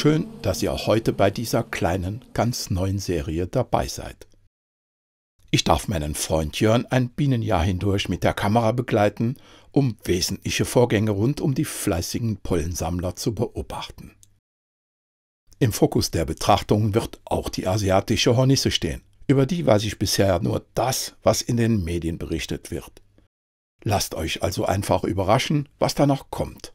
Schön, dass ihr auch heute bei dieser kleinen, ganz neuen Serie dabei seid. Ich darf meinen Freund Jörn ein Bienenjahr hindurch mit der Kamera begleiten, um wesentliche Vorgänge rund um die fleißigen Pollensammler zu beobachten. Im Fokus der Betrachtung wird auch die asiatische Hornisse stehen. Über die weiß ich bisher nur das, was in den Medien berichtet wird. Lasst euch also einfach überraschen, was da noch kommt.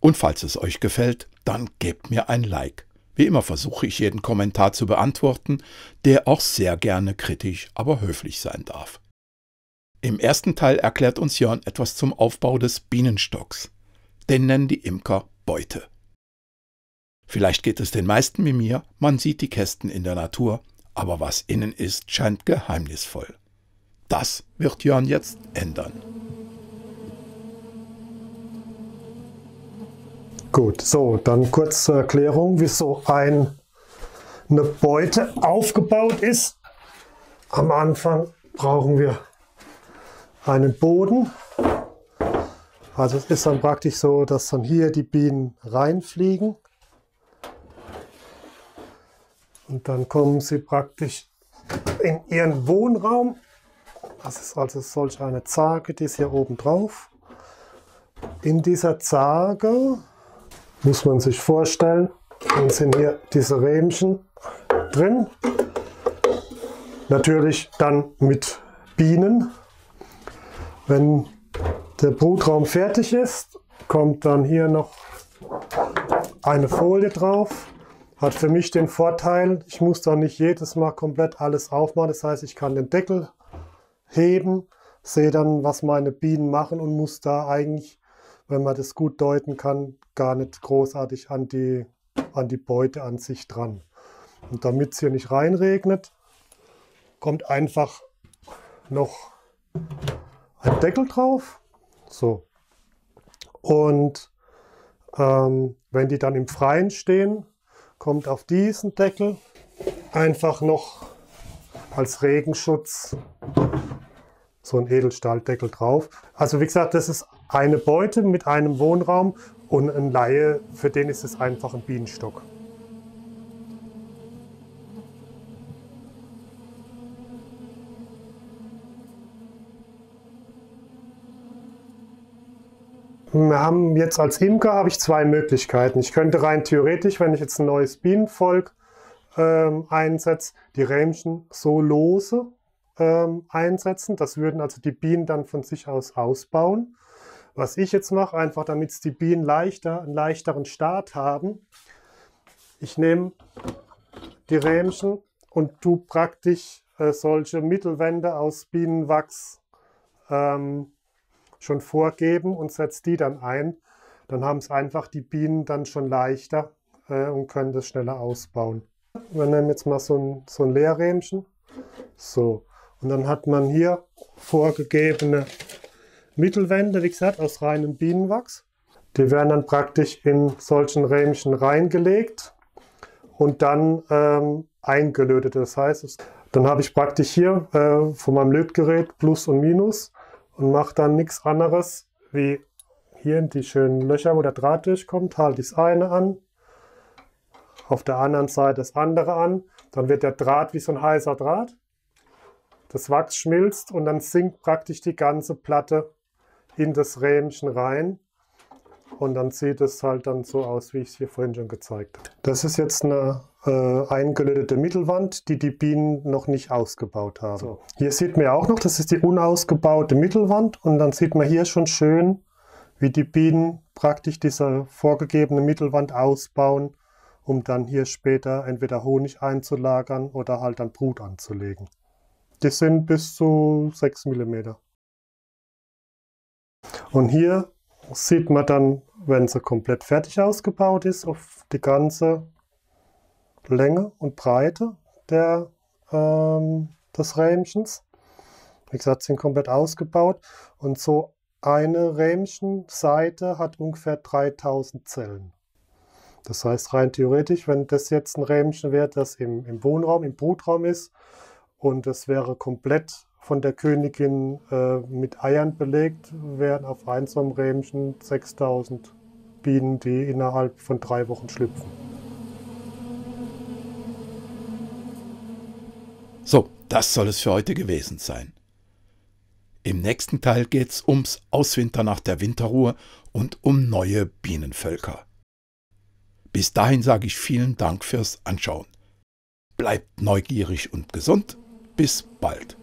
Und falls es euch gefällt, dann gebt mir ein Like. Wie immer versuche ich jeden Kommentar zu beantworten, der auch sehr gerne kritisch, aber höflich sein darf. Im ersten Teil erklärt uns Jörn etwas zum Aufbau des Bienenstocks. Den nennen die Imker Beute. Vielleicht geht es den meisten wie mir, man sieht die Kästen in der Natur, aber was innen ist, scheint geheimnisvoll. Das wird Jörn jetzt ändern. Gut, so, dann kurz zur Erklärung, wie so ein, eine Beute aufgebaut ist. Am Anfang brauchen wir einen Boden. Also es ist dann praktisch so, dass dann hier die Bienen reinfliegen. Und dann kommen sie praktisch in ihren Wohnraum. Das ist also solch eine Zarge, die ist hier oben drauf. In dieser Zarge muss man sich vorstellen. Dann sind hier diese Rähmchen drin. Natürlich dann mit Bienen. Wenn der Brutraum fertig ist, kommt dann hier noch eine Folie drauf. Hat für mich den Vorteil, ich muss dann nicht jedes Mal komplett alles aufmachen. Das heißt, ich kann den Deckel heben, sehe dann, was meine Bienen machen und muss da eigentlich wenn man das gut deuten kann, gar nicht großartig an die, an die Beute an sich dran. Und damit es hier nicht reinregnet, kommt einfach noch ein Deckel drauf. So. Und ähm, wenn die dann im Freien stehen, kommt auf diesen Deckel einfach noch als Regenschutz so ein Edelstahldeckel drauf. Also wie gesagt, das ist eine Beute mit einem Wohnraum und ein Laie, für den ist es einfach ein Bienenstock. Wir haben jetzt als Imker habe ich zwei Möglichkeiten. Ich könnte rein theoretisch, wenn ich jetzt ein neues Bienenvolk ähm, einsetze, die Rähmchen so lose ähm, einsetzen. Das würden also die Bienen dann von sich aus ausbauen. Was ich jetzt mache, einfach damit die Bienen leichter, einen leichteren Start haben, ich nehme die Rähmchen und tu praktisch äh, solche Mittelwände aus Bienenwachs ähm, schon vorgeben und setze die dann ein. Dann haben es einfach die Bienen dann schon leichter äh, und können das schneller ausbauen. Wir nehmen jetzt mal so ein, so ein Leerrähmchen. So. Und dann hat man hier vorgegebene Mittelwände, wie gesagt, aus reinem Bienenwachs. Die werden dann praktisch in solchen Rähmchen reingelegt und dann ähm, eingelötet. Das heißt, dann habe ich praktisch hier äh, von meinem Lötgerät Plus und Minus und mache dann nichts anderes wie hier in die schönen Löcher, wo der Draht durchkommt, halte ich das eine an, auf der anderen Seite das andere an. Dann wird der Draht wie so ein heißer Draht das Wachs schmilzt und dann sinkt praktisch die ganze Platte in das Rähmchen rein. Und dann sieht es halt dann so aus, wie ich es hier vorhin schon gezeigt habe. Das ist jetzt eine äh, eingelötete Mittelwand, die die Bienen noch nicht ausgebaut haben. So. Hier sieht man auch noch, das ist die unausgebaute Mittelwand. Und dann sieht man hier schon schön, wie die Bienen praktisch diese vorgegebene Mittelwand ausbauen, um dann hier später entweder Honig einzulagern oder halt dann Brut anzulegen. Die sind bis zu 6 mm. Und hier sieht man dann wenn sie komplett fertig ausgebaut ist, auf die ganze Länge und Breite der, ähm, des Rähmchens. Wie gesagt, sind komplett ausgebaut und so eine Rähmchenseite hat ungefähr 3000 Zellen. Das heißt, rein theoretisch, wenn das jetzt ein Rähmchen wäre, das im, im Wohnraum, im Brutraum ist und es wäre komplett von der Königin äh, mit Eiern belegt, wären auf einem Rähmchen 6000 Bienen, die innerhalb von drei Wochen schlüpfen. So, das soll es für heute gewesen sein. Im nächsten Teil geht's ums Auswintern nach der Winterruhe und um neue Bienenvölker. Bis dahin sage ich vielen Dank fürs Anschauen. Bleibt neugierig und gesund. Bis bald.